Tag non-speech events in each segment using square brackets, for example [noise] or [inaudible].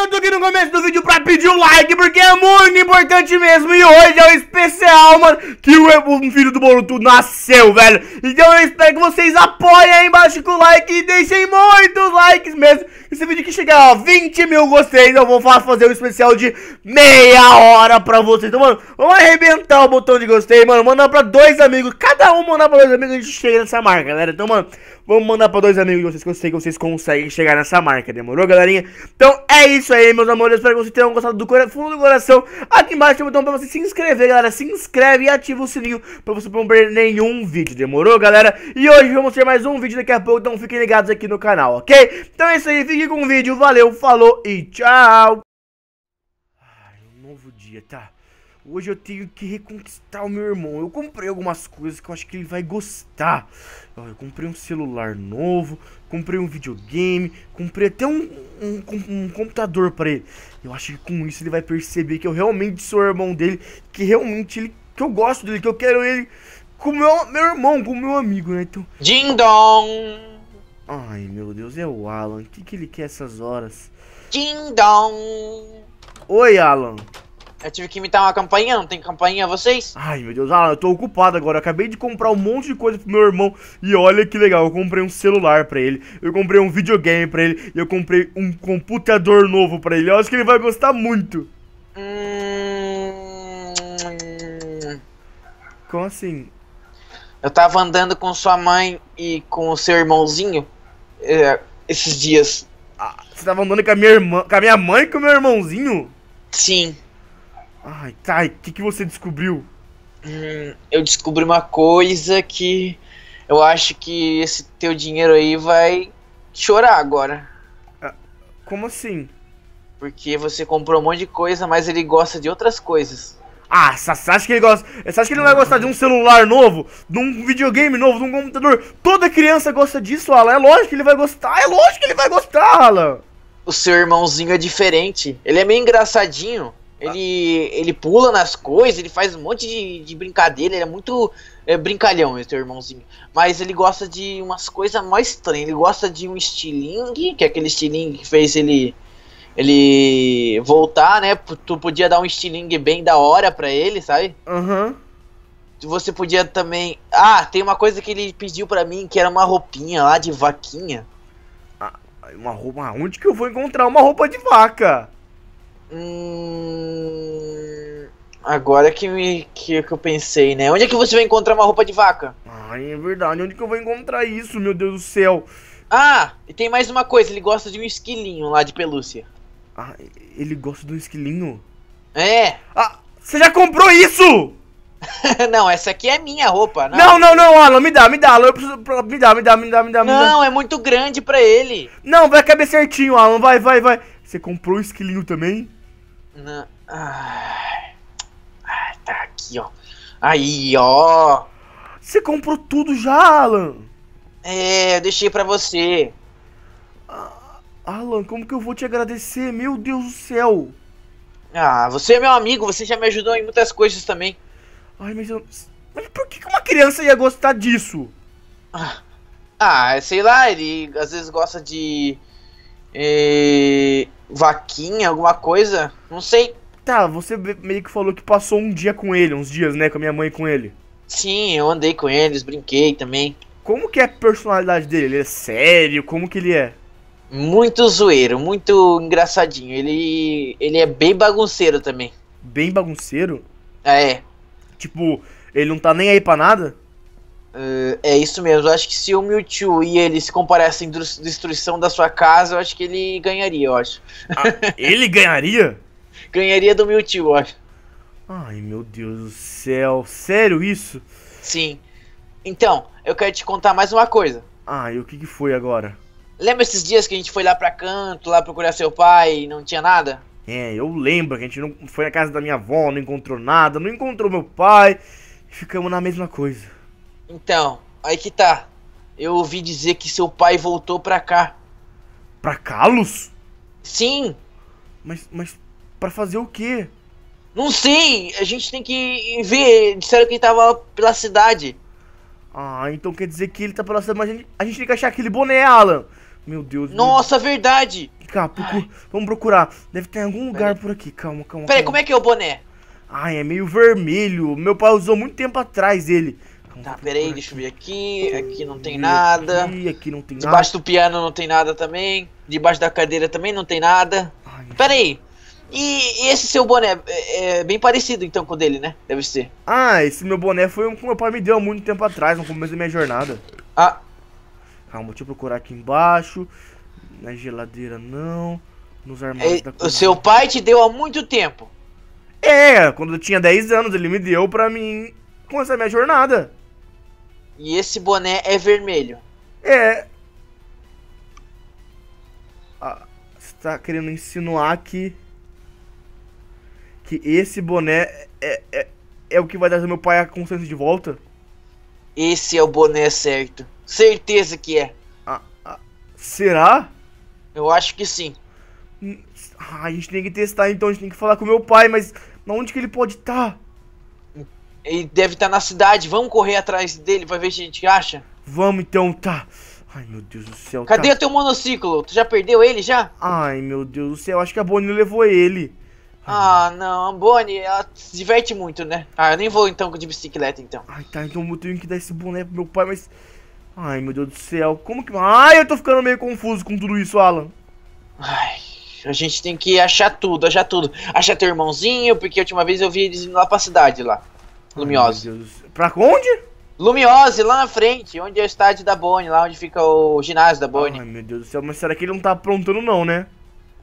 eu tô aqui no começo do vídeo pra pedir o like, porque é muito importante mesmo. E hoje é o especial, mano, que o, filho do Boruto nasceu, velho. Então eu espero que vocês apoiem aí embaixo com o like e deixem muitos likes mesmo. Esse vídeo que chegar, ó, 20 mil gostei, eu vou fazer um especial de meia hora pra vocês. Então, mano, vamos arrebentar o botão de gostei, mano. Mandar pra dois amigos, cada um mandar pra dois amigos, a gente chega nessa marca, galera. Então, mano, vamos mandar pra dois amigos de vocês que eu sei que vocês conseguem chegar nessa marca, demorou, galerinha? Então, é isso aí, meus amores. Espero que vocês tenham gostado do fundo do coração. Aqui embaixo tem um botão pra você se inscrever, galera. Se inscreve e ativa o sininho pra você não perder nenhum vídeo, demorou, galera? E hoje vamos ter mais um vídeo daqui a pouco, então fiquem ligados aqui no canal, ok? Então é isso aí, fiquem com o vídeo. Valeu, falou e tchau! Ai, um novo dia, tá? Hoje eu tenho que reconquistar o meu irmão. Eu comprei algumas coisas que eu acho que ele vai gostar. Eu comprei um celular novo, comprei um videogame, comprei até um, um, um computador para ele. Eu acho que com isso ele vai perceber que eu realmente sou o irmão dele, que realmente ele, que eu gosto dele, que eu quero ele como meu, meu irmão, como meu amigo, né? Então. Ding dong! Ai meu Deus, é o Alan. O que, que ele quer essas horas? Ding dong! Oi, Alan. Eu tive que imitar uma campainha, não tem campainha vocês? Ai, meu Deus, ah, eu tô ocupado agora. Eu acabei de comprar um monte de coisa pro meu irmão. E olha que legal, eu comprei um celular pra ele. Eu comprei um videogame pra ele. E eu comprei um computador novo pra ele. Eu acho que ele vai gostar muito. Hum... Como assim? Eu tava andando com sua mãe e com o seu irmãozinho é, esses dias. Ah, você tava andando com a minha irmã, com a minha mãe e com o meu irmãozinho? Sim. Ai, tá, o que, que você descobriu? Hum, eu descobri uma coisa que eu acho que esse teu dinheiro aí vai chorar agora. Ah, como assim? Porque você comprou um monte de coisa, mas ele gosta de outras coisas. Ah, você acha que ele gosta. Você acha que ele não vai gostar de um celular novo, de um videogame novo, de um computador? Toda criança gosta disso, Alan. É lógico que ele vai gostar. É lógico que ele vai gostar, Alan. O seu irmãozinho é diferente. Ele é meio engraçadinho. Ele, ele pula nas coisas, ele faz um monte de, de brincadeira, ele é muito é, brincalhão, esse teu irmãozinho. Mas ele gosta de umas coisas mais estranhas. Ele gosta de um estilingue, que é aquele estilingue que fez ele ele voltar, né? Tu podia dar um estilingue bem da hora pra ele, sabe? Uhum. Você podia também. Ah, tem uma coisa que ele pediu pra mim que era uma roupinha lá de vaquinha. Ah, uma roupa. Onde que eu vou encontrar uma roupa de vaca? Hum, agora que, me, que, que eu pensei, né? Onde é que você vai encontrar uma roupa de vaca? Ai, é verdade. Onde que eu vou encontrar isso, meu Deus do céu? Ah, e tem mais uma coisa. Ele gosta de um esquilinho lá de pelúcia. Ah, ele gosta do esquilinho? É. [laughs] Ah, você já comprou isso? não, essa aqui é minha roupa. Não, não, não, não Alan, me dá, me dá, Alan, eu preciso, me dá, me dá, me dá, me dá. Não, é muito grande pra ele. Não, vai caber certinho, Alan, vai, vai, vai. Você comprou o esquilinho também? Não. Ai. Ai, tá aqui, ó. Aí, ó. Você comprou tudo já, Alan? É, eu deixei pra você. Ah, Alan, como que eu vou te agradecer? Meu Deus do céu. Ah, você é meu amigo, você já me ajudou em muitas coisas também. Ai, mas eu... Mas por que uma criança ia gostar disso? Ah, ah sei lá, ele às vezes gosta de... Eh, vaquinha, alguma coisa, não sei. Tá, você meio que falou que passou um dia com ele, uns dias, né, com a minha mãe e com ele. Sim, eu andei com eles, brinquei também. Como que é a personalidade dele? Ele é sério? Como que ele é? Muito zoeiro, muito engraçadinho. Ele, ele é bem bagunceiro também. Bem bagunceiro? É. Tipo, ele não tá nem aí pra nada? Uh, é isso mesmo. Eu acho que se o Mewtwo e ele se comparassem destruição da sua casa, eu acho que ele ganharia, eu acho. Ah, ele ganharia? [laughs] ganharia do Mewtwo, eu acho. Ai, meu Deus do céu. Sério isso? Sim. Então, eu quero te contar mais uma coisa. Ah, e o que, que foi agora? Lembra esses dias que a gente foi lá pra canto, lá procurar seu pai e não tinha nada? É, eu lembro que a gente não foi na casa da minha avó, não encontrou nada, não encontrou meu pai. Ficamos na mesma coisa. Então, aí que tá. Eu ouvi dizer que seu pai voltou pra cá. Pra Carlos? Sim. Mas, mas, pra fazer o quê? Não sei, a gente tem que ver. Disseram que ele tava pela cidade. Ah, então quer dizer que ele tá pela cidade, mas a gente, a gente tem que achar aquele boné, Alan. Meu Deus. Nossa, meu... verdade. cá, vamos procurar. Deve ter algum lugar por aqui. Calma, calma. Peraí, como é que é o boné? Ai, é meio vermelho. Meu pai usou muito tempo atrás ele. Tá, peraí, deixa eu ver aqui. Aqui não tem nada. Aqui, aqui não tem nada. Debaixo do piano não tem nada também. Debaixo da cadeira também não tem nada. Ai, Peraí. E, e esse seu boné é, é bem parecido então com o dele, né? Deve ser. Ah, esse meu boné foi um que meu pai me deu há muito tempo atrás, no começo da minha jornada. Ah, Calma, deixa eu procurar aqui embaixo. Na geladeira não. Nos armários é- da o seu pai te deu há muito tempo. É, quando eu tinha 10 anos, ele me deu pra mim começar a minha jornada. E esse boné é vermelho. É. Ah, você tá querendo insinuar que. Que esse boné é, é, é o que vai dar meu pai a consciência de volta? Esse é o boné certo. Certeza que é. Ah, ah, será? Eu acho que sim. Hum, Ah, a gente tem que testar então, a gente tem que falar com meu pai, mas onde que ele pode estar? Ele deve estar na cidade. Vamos correr atrás dele pra ver se a gente acha. Vamos então, tá. Ai meu Deus do céu. Cadê tá. o teu monociclo? Tu já perdeu ele já? Ai meu Deus do céu, acho que a Bonnie levou ele. Ah, não. A Bonnie, ela se diverte muito, né? Ah, eu nem vou então de bicicleta então. Ai, tá, então eu tenho que dar esse boné pro meu pai, mas. Ai, meu Deus do céu, como que. Ai, eu tô ficando meio confuso com tudo isso, Alan. Ai, a gente tem que achar tudo, achar tudo. Achar teu irmãozinho, porque a última vez eu vi eles indo lá pra cidade lá. Lumiose. Ai, Deus. Pra onde? Lumiose, lá na frente, onde é o estádio da Bonnie, lá onde fica o ginásio da Bonnie. Ai, meu Deus do céu, mas será que ele não tá aprontando, não, né?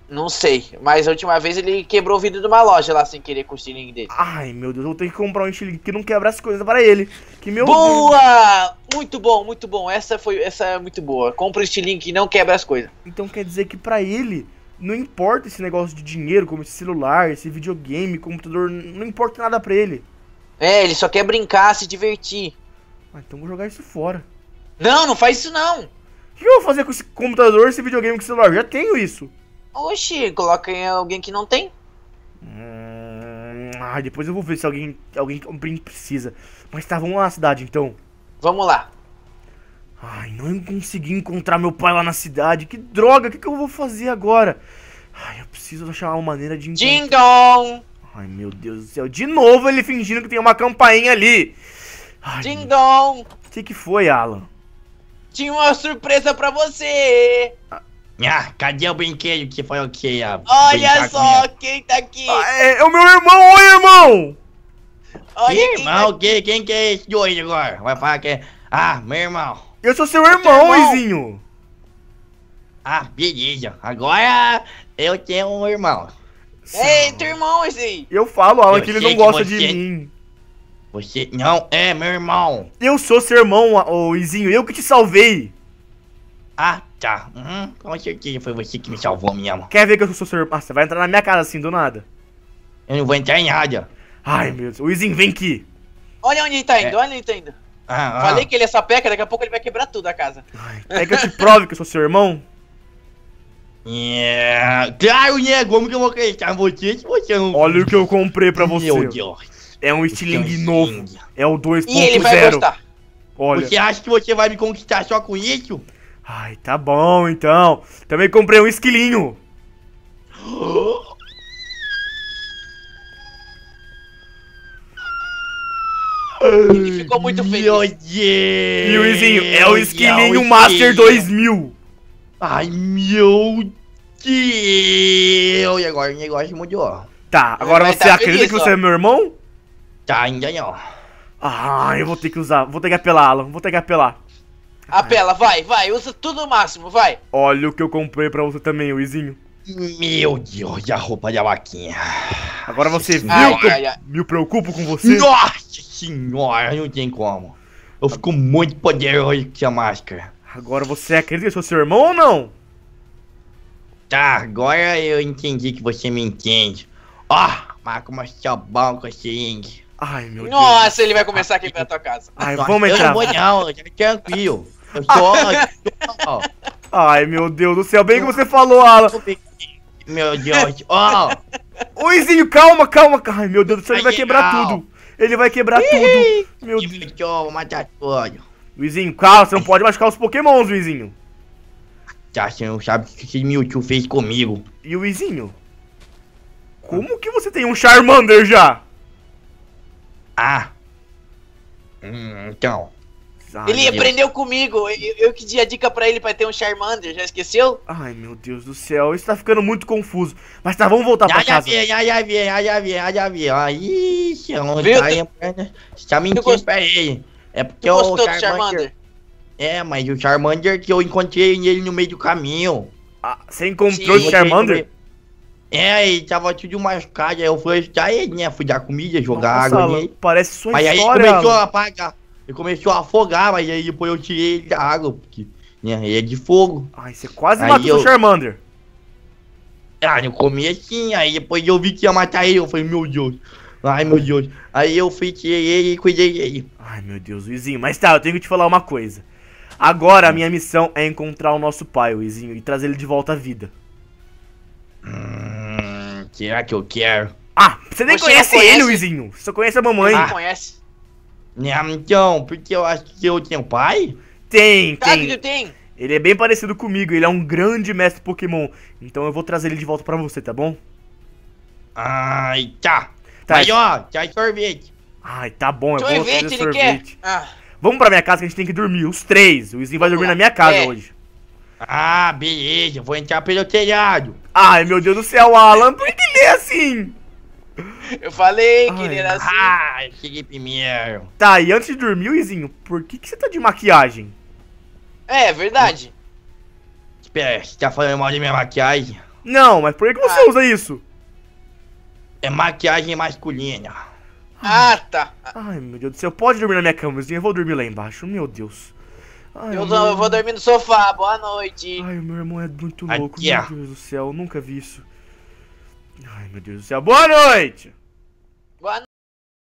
Não sei, mas a última vez ele quebrou o vidro de uma loja lá sem querer com o estilingue dele. Ai, meu Deus, eu vou ter que comprar um estilingue que não quebra as coisas para ele. Que meu Deus. Boa! Muito bom, muito bom. Essa foi, essa é muito boa. Compra o estilingue que não quebra as coisas. Então quer dizer que pra ele não importa esse negócio de dinheiro, como esse celular, esse videogame, computador, não importa nada pra ele. É, ele só quer brincar, se divertir. Ah, então vou jogar isso fora. Não, não faz isso não. O que eu vou fazer com esse computador, esse videogame, com esse celular? Eu já tenho isso. Oxi, coloca em alguém que não tem. Hum, ah, depois eu vou ver se alguém, alguém, alguém precisa. Mas tá, vamos lá na cidade então. Vamos lá. Ai, não consegui encontrar meu pai lá na cidade. Que droga, o que, que eu vou fazer agora? Ai, eu preciso achar uma maneira de encontrar. Ding dong! Ai, meu Deus do céu. De novo ele fingindo que tem uma campainha ali. Ai, Ding dong! o que, que foi, Alan? Tinha uma surpresa pra você! Ah, cadê o brinquedo que foi o que Olha só quem tá aqui! Ah, é, é o meu irmão, oi, irmão! Olha Que quem tá irmão, que, quem que é esse doido agora? Vai falar que é... Ah, meu irmão. Eu sou seu irmão, irmão. Oizinho. Ah, beleza. Agora eu tenho um irmão. Ei, teu irmão esse! Eu falo, Alan, Eu que ele não gosta de você- mim. Você não é meu irmão. Eu sou seu irmão, ô Izinho, eu que te salvei. Ah, tá. Uhum, com certeza foi você que me salvou mesmo. Quer ver que eu sou seu irmão? Ah, você vai entrar na minha casa assim, do nada. Eu não vou entrar em nada. Ai, meu Deus. O Izinho, vem aqui. Olha onde ele tá indo, É. olha onde ele tá indo. Ah, ah. Falei que ele é sapeca, daqui a pouco ele vai quebrar tudo a casa. Ai, quer que eu te prove que eu sou seu irmão? Yeah. Claro, né? Como que eu vou acreditar em você se você não... Olha o que eu comprei pra você. Meu Deus. É um estilingue novo. É o E ele vai 2.0. gostar. Olha. Você acha que você vai me conquistar só com isso? Ai, tá bom então. Também comprei um esquilinho. [gasps] Ele ficou muito feliz. Meu Deus. E o Izinho, é o esquilinho É o Master esquilinho. 2000. Ai, meu Deus. E agora o negócio mudou. Tá, agora vai você tá acredita feliz, que você ó. é meu irmão? Tá, ainda não. Ah, eu vou ter que usar. Vou ter que apelar, Alan. Vou ter que apelar. Apela, vai, vai, usa tudo o máximo, vai. Olha o que eu comprei pra você também, o Izinho. Meu Deus, a roupa da vaquinha. Agora você viu Ai, que eu ai, ai. me preocupo com você? Nossa senhora, não tem como. Eu fico muito poderoso com essa máscara. Agora você acredita que eu sou seu irmão ou não? Tá, agora eu entendi que você me entende. Ó, marca uma bom com esse ringue. Ai, meu Deus. Nossa, ele vai começar a quebrar a tua casa. Ai, Nossa, vamos Eu entrar. não vou não, tá tranquilo. Eu sou... [laughs] ó, Ai, meu Deus do céu. Bem que você falou, Alan. Meu Deus, ó. Ô, Izinho, calma, calma. Ai, meu Deus do céu, ele vai Ai, quebrar tudo. Ele vai quebrar tudo. Meu Deus. Eu vou matar tudo. Luizinho, calma, você não pode machucar os pokémons, Luizinho. Tá, você não sabe o que esse Mewtwo fez comigo. E o Izinho? Como que você tem um Charmander já? Ah. Hum, então. Ai, Ele meu- aprendeu comigo. Eu, eu que dei a dica pra ele pra ter um Charmander, já esqueceu? Ai, meu Deus do céu, isso tá ficando muito confuso. Mas tá, vamos voltar pra Já, já casa. vi, já, já vi, já, já vi, já, já vi. Aí, Viu? tá, tá mentindo gost- pra ele. É porque Tu o gostou do Charmander? É, mas o Charmander que eu encontrei ele no meio do caminho. Ah, você encontrou Sim. o Charmander? É, ele tava tudo machucado, aí eu fui ajudar ele, né? Fui dar comida, jogar Nossa, água nele. parece sua Mas aí história. começou Alan. a apagar. Ele começou a afogar, mas aí depois eu tirei ele da água, porque né, ele é de fogo. Ai, você quase Aí matou eu- o Charmander. Ah, no começo sim, aí depois eu vi que ia matar ele, eu falei, meu Deus. Ai, meu Deus. Aí eu fui, tirei ele e cuidei dele. Ai, meu Deus, Luizinho. Mas tá, eu tenho que te falar uma coisa. Agora a minha missão é encontrar o nosso pai, o Luizinho, e trazer ele de volta à vida. Hum, será que eu quero? Ah, você nem Você conhece, conhece? ele, Luizinho. Você só conhece a mamãe. Não Ah. conhece? Então, porque eu acho que eu tenho pai? Tem, Tá que tem. tu tem? Ele é bem parecido comigo, ele é um grande mestre Pokémon. Então eu vou trazer ele de volta pra você, tá bom? Ai, tá. Tá. Aí, ó, traz sorvete. Ai, tá bom, eu vou Sorvete, trazer ele quer? sorvete. Ah, Vamos pra minha casa que a gente tem que dormir, os três. O Luizinho vai dormir na minha casa É. hoje. Ah, beleza, vou entrar pelo telhado. Ai, meu Deus do céu, Alan, por que ele é assim? eu falei que Ai, ele era assim. Ah, eu cheguei primeiro. Tá, e antes de dormir, Luizinho, por que, que você tá de maquiagem? É, verdade. Espera, você tá falando mal de minha maquiagem? Não, mas por que, que você Ah. usa isso? É maquiagem masculina. Ah, tá. Ai, meu Deus do céu, pode dormir na minha cama, eu vou dormir lá embaixo, meu Deus. Ai, Eu, meu não- eu vou dormir no sofá. Boa noite. Ai, meu irmão é muito Aqui, louco, ó. meu Deus do céu, eu nunca vi isso. Ai, meu Deus do céu, boa noite!